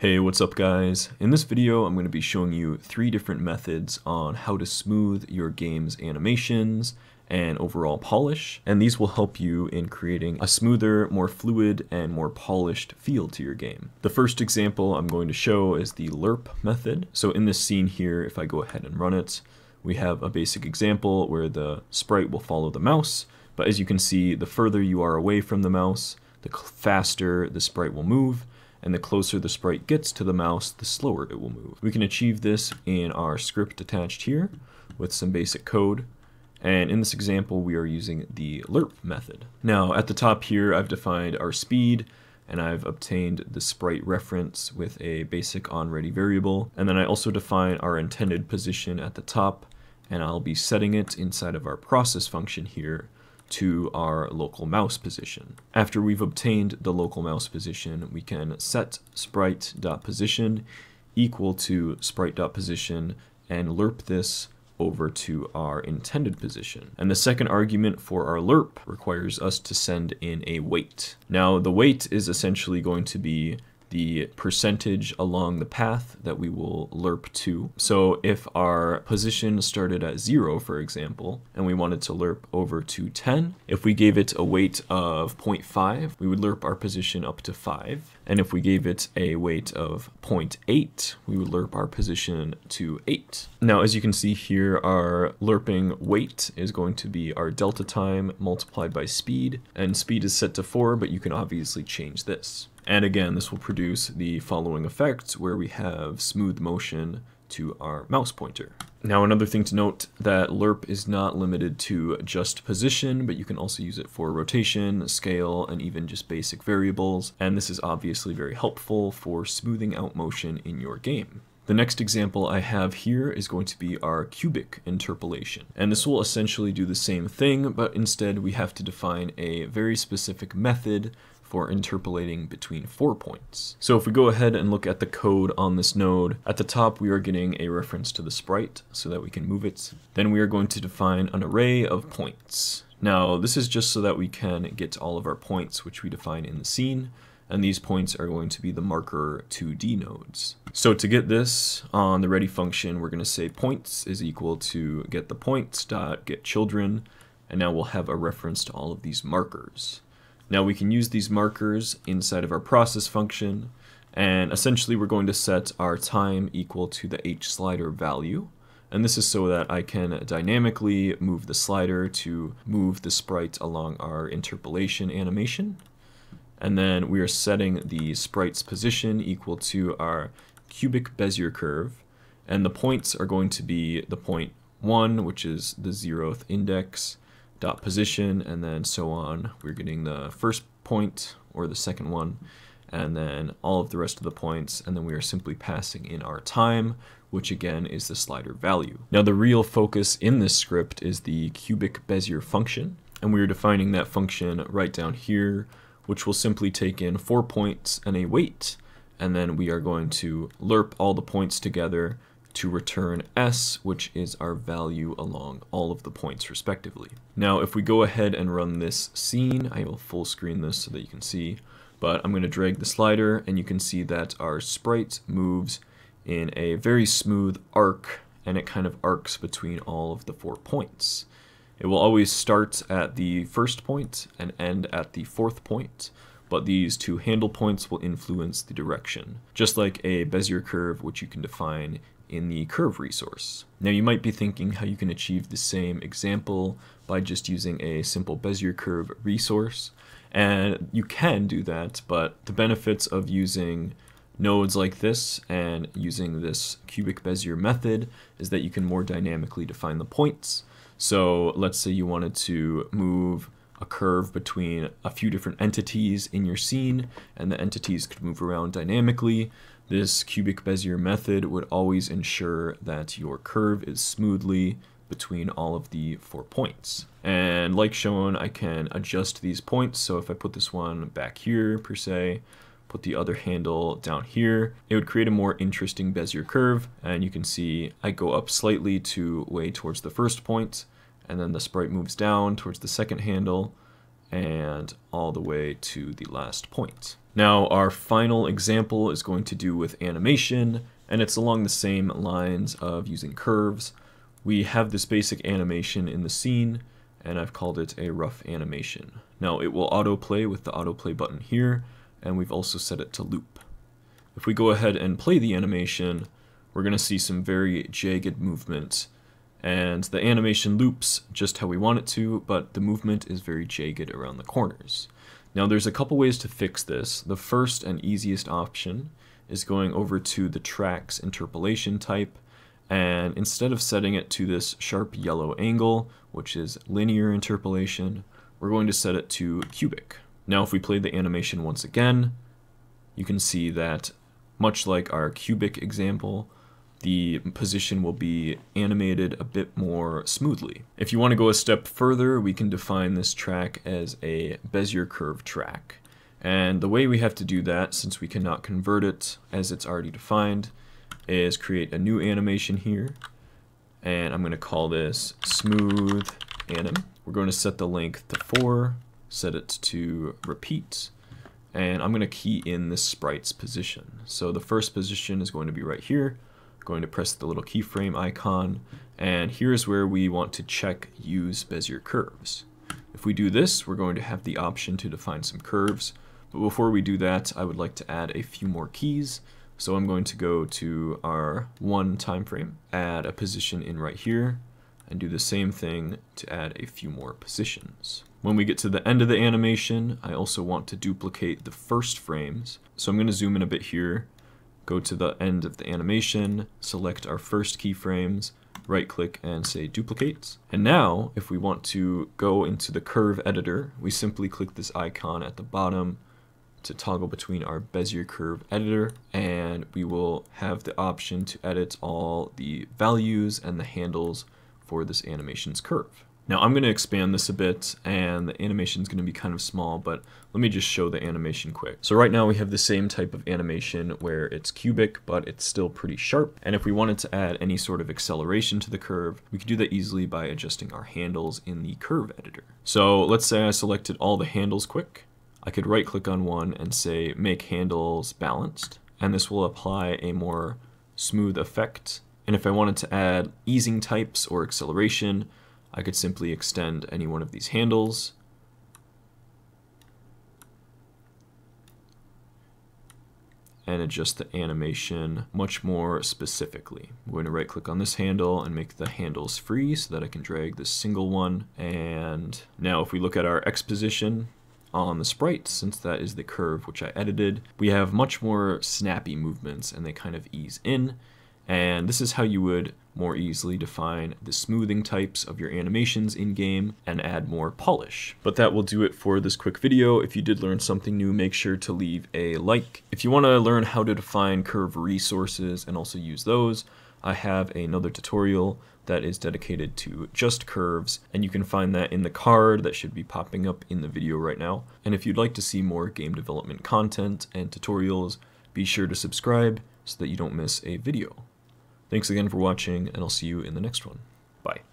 Hey, what's up guys? In this video, I'm going to be showing you three different methods on how to smooth your game's animations and overall polish, and these will help you in creating a smoother, more fluid, and more polished feel to your game. The first example I'm going to show is the lerp method. So in this scene here, if I go ahead and run it, we have a basic example where the sprite will follow the mouse, but as you can see, the further you are away from the mouse, the faster the sprite will move, and the closer the sprite gets to the mouse, the slower it will move. We can achieve this in our script attached here with some basic code. And in this example, we are using the lerp method. Now, at the top here, I've defined our speed, and I've obtained the sprite reference with a basic onReady variable. And then I also define our intended position at the top, and I'll be setting it inside of our process function here to our local mouse position. After we've obtained the local mouse position, we can set sprite.position equal to sprite.position and lerp this over to our intended position. And the second argument for our lerp requires us to send in a weight. Now the weight is essentially going to be the percentage along the path that we will lerp to. So if our position started at 0, for example, and we wanted to lerp over to 10, if we gave it a weight of 0.5, we would lerp our position up to 5. And if we gave it a weight of 0.8, we would lerp our position to 8. Now, as you can see here, our lerping weight is going to be our delta time multiplied by speed, and speed is set to 4, but you can obviously change this. And again, this will produce the following effects where we have smooth motion to our mouse pointer. Now another thing to note that lerp is not limited to just position, but you can also use it for rotation, scale, and even just basic variables, and this is obviously very helpful for smoothing out motion in your game. The next example I have here is going to be our cubic interpolation. And this will essentially do the same thing, but instead we have to define a very specific method for interpolating between four points. So if we go ahead and look at the code on this node, at the top we are getting a reference to the sprite so that we can move it. Then we are going to define an array of points. Now this is just so that we can get all of our points which we define in the scene, and these points are going to be the marker 2D nodes. So to get this on the ready function, we're going to say points is equal to get the points dot get children, and now we'll have a reference to all of these markers. Now we can use these markers inside of our process function, and essentially we're going to set our time equal to the h slider value. And this is so that I can dynamically move the slider to move the sprite along our interpolation animation. And then we are setting the sprite's position equal to our cubic Bezier curve. And the points are going to be the point 1, which is the zeroth index, dot position, and then so on. We're getting the first point or the second one, and then all of the rest of the points, and then we are simply passing in our time, which again is the slider value. Now the real focus in this script is the cubic Bezier function, and we are defining that function right down here, which will simply take in four points and a weight, and then we are going to lerp all the points together to return s, which is our value along all of the points respectively. Now, if we go ahead and run this scene, I will full screen this so that you can see, but I'm going to drag the slider and you can see that our sprite moves in a very smooth arc and it kind of arcs between all of the four points. It will always start at the first point and end at the fourth point, but these two handle points will influence the direction, just like a Bezier curve which you can define in the curve resource. Now you might be thinking how you can achieve the same example by just using a simple Bezier curve resource, and you can do that, but the benefits of using nodes like this and using this cubic Bezier method is that you can more dynamically define the points. So let's say you wanted to move a curve between a few different entities in your scene, and the entities could move around dynamically. This cubic Bezier method would always ensure that your curve is smoothly between all of the four points. And like shown, I can adjust these points. So if I put this one back here per se, put the other handle down here, it would create a more interesting Bezier curve. And you can see I go up slightly to way towards the first point, and then the sprite moves down towards the second handle, and all the way to the last point. Now our final example is going to do with animation, and it's along the same lines of using curves. We have this basic animation in the scene, and I've called it a rough animation. Now it will autoplay with the autoplay button here, and we've also set it to loop. If we go ahead and play the animation, we're going to see some very jagged movement, and the animation loops just how we want it to, but the movement is very jagged around the corners. Now there's a couple ways to fix this. The first and easiest option is going over to the tracks interpolation type and instead of setting it to this sharp yellow angle, which is linear interpolation, we're going to set it to cubic. Now if we play the animation once again, you can see that much like our cubic example, the position will be animated a bit more smoothly. If you want to go a step further, we can define this track as a Bezier curve track. And the way we have to do that, since we cannot convert it as it's already defined, is create a new animation here. And I'm going to call this smooth anim. We're going to set the length to 4, set it to repeat, and I'm going to key in this sprite's position. So the first position is going to be right here. Going to press the little keyframe icon, and here's where we want to check use Bezier curves. If we do this, we're going to have the option to define some curves, but before we do that, I would like to add a few more keys. So I'm going to go to our one time frame, add a position in right here, and do the same thing to add a few more positions. When we get to the end of the animation, I also want to duplicate the first frames. So I'm going to zoom in a bit here, go to the end of the animation, select our first keyframes, right click and say duplicate. And now, if we want to go into the curve editor, we simply click this icon at the bottom to toggle between our Bezier curve editor and we will have the option to edit all the values and the handles for this animation's curve. Now I'm going to expand this a bit and the animation is going to be kind of small, but let me just show the animation quick. So right now we have the same type of animation where it's cubic, but it's still pretty sharp. And if we wanted to add any sort of acceleration to the curve, we could do that easily by adjusting our handles in the curve editor. So let's say I selected all the handles quick. I could right click on one and say make handles balanced, and this will apply a more smooth effect and if I wanted to add easing types or acceleration, I could simply extend any one of these handles. and adjust the animation much more specifically. I'm going to right click on this handle and make the handles free so that I can drag this single one. And now if we look at our X position on the sprite, since that is the curve which I edited, we have much more snappy movements and they kind of ease in. And this is how you would more easily define the smoothing types of your animations in-game and add more polish. But that will do it for this quick video. If you did learn something new, make sure to leave a like. If you want to learn how to define curve resources and also use those, I have another tutorial that is dedicated to just curves, and you can find that in the card that should be popping up in the video right now. And if you'd like to see more game development content and tutorials, be sure to subscribe so that you don't miss a video. Thanks again for watching, and I'll see you in the next one. Bye.